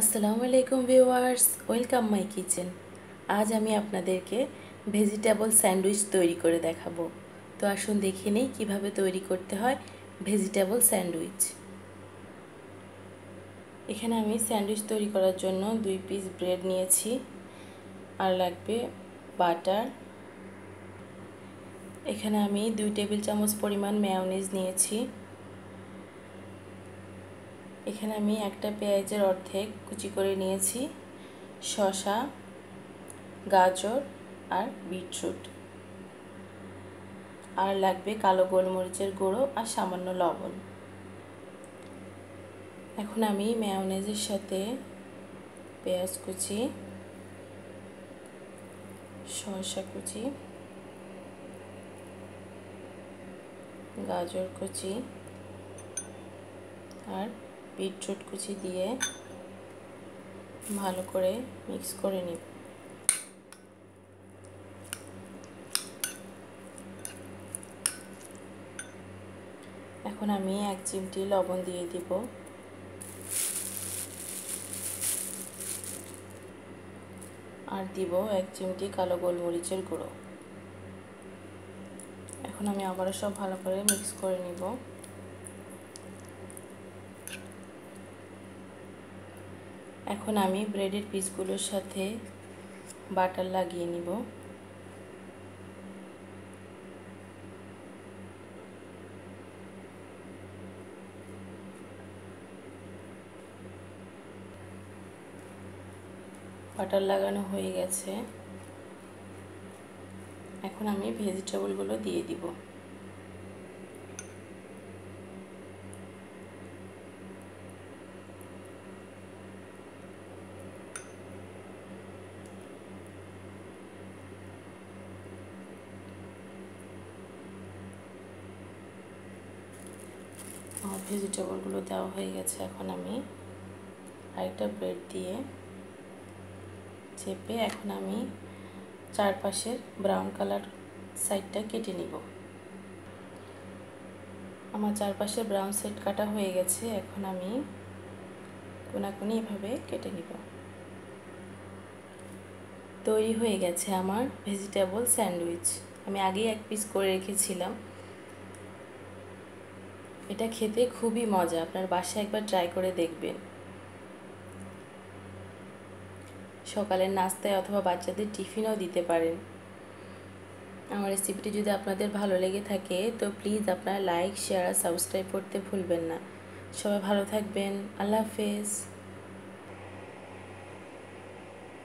আসসালামু আলাইকুম viewers, welcome my kitchen. আজ আমি আপনাদেরকে ভেজিটেবল স্যান্ডউইচ তৈরি করে দেখাবো। তো আসুন দেখে নেই কীভাবে তৈরি করতে হয় ভেজিটেবল স্যান্ডউইচ। এখানে আমি স্যান্ডউইচ তৈরি করার জন্য দুই পিস ব্রেড নিয়েছি। আর লাগবে বাটার। এখানে আমি দুই টেবিল চামচ পরিমাণ ম্যায়োনিজ নিয়েছি। এখানে আমি একটা পেঁয়াজের অর্ধেক কুচি করে নিয়েছি, শসা, গাজর আর বিটরুট। আর লাগবে কালো গোলমরিচের গুঁড়ো আর সামান্য লবণ। এখন আমি ম্যায়োনেজের সাথে পেঁয়াজ কুচি, শসা কুচি, গাজর কুচি আর বিটরুট কুচি দিয়ে ভালো করে মিক্স করে নিব। এখন আমি এক চিমটি লবণ দিয়ে দিব। আর দিব এক চিমটি কালো গোলমরিচের গুঁড়ো। এখন আমি আবারও সব ভালো করে মিক্স করে নিব। এখন আমি ব্রেডের পিসগুলোর সাথে বাটার লাগিয়ে নিব। বাটার লাগানো হয়ে গেছে। এখন আমি ভেজিটেবলগুলো দিয়ে দিব। আমার ভেজিটেবলগুলো দেওয়া হয়ে গেছে এখন আমি আরেকটা ব্রেড দিয়ে চেপে এখন আমি চারপাশের ব্রাউন কালার সাইডটা কেটে নিব। আমার চারপাশের ব্রাউন সাইড কাটা হয়ে গেছে, এখন আমি কোনাকুনি এভাবে কেটে নিব। তৈরি হয়ে গেছে আমার ভেজিটেবল স্যান্ডউইচ। আমি আগেই এক পিস করে রেখেছিলাম। এটা খেতে খুবই মজা। আপনার বাসায় একবার ট্রাই করে দেখবেন। সকালের নাস্তায় অথবা বাচ্চাদের টিফিনও দিতে পারেন। আমার রেসিপিটি যদি আপনাদের ভালো লেগে থাকে, তো প্লিজ আপনারা লাইক শেয়ার আর সাবস্ক্রাইব করতে ভুলবেন না। সবাই ভালো থাকবেন। আল্লাহ হাফেজ।